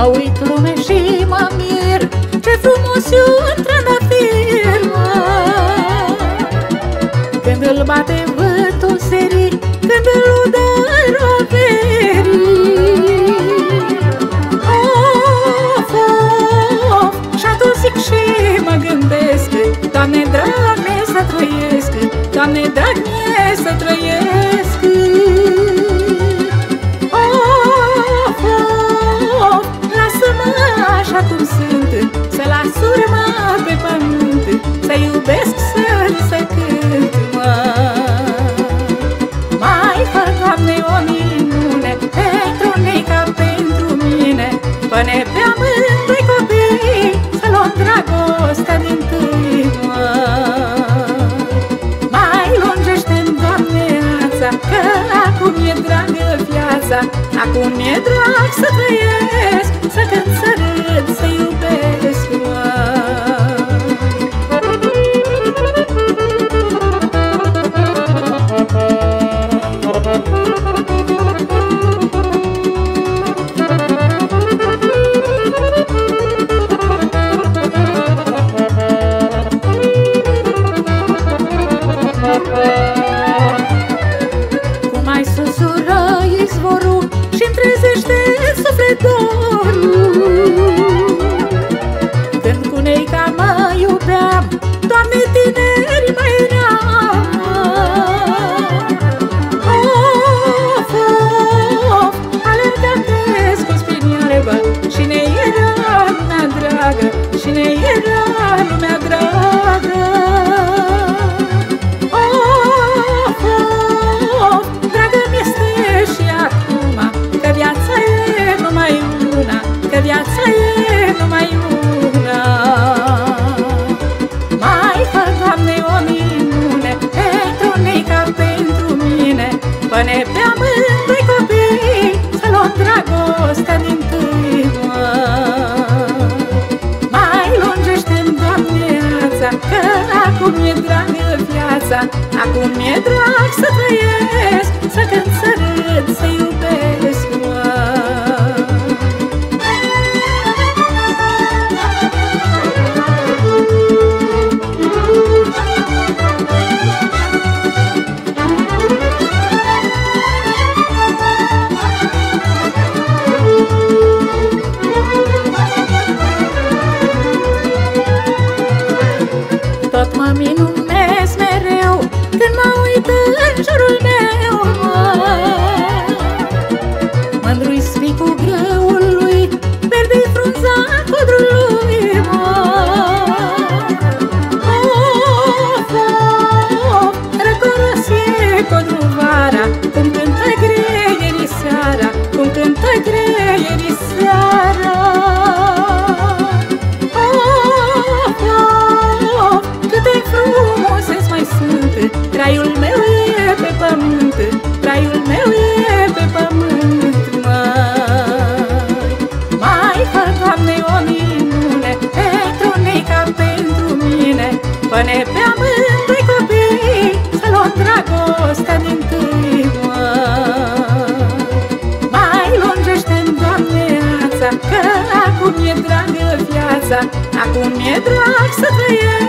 Mă uit lume și mă mir. Ce frumos e un trandafir, mă Când îl bate vântul serii Când îl udă roverii. Of, of, și atunci zic și mă gândesc Doamne, drag mie să trăiesc Doamne, drag mie să trăiesc viața. Acum e drag să trăiesc viața. Acum e drag să trăiesc Când mă uit în jurul meu Mândru-i spicul grăului Verde-i frunza codrului Of, of, răcoros e codrul vara Cum Până pe amândoi copii Să luăm dragostea din tâi, măi Mai lungește-mi, Doamne, ața Că acum e dragă viața Acum e drag să trăiesc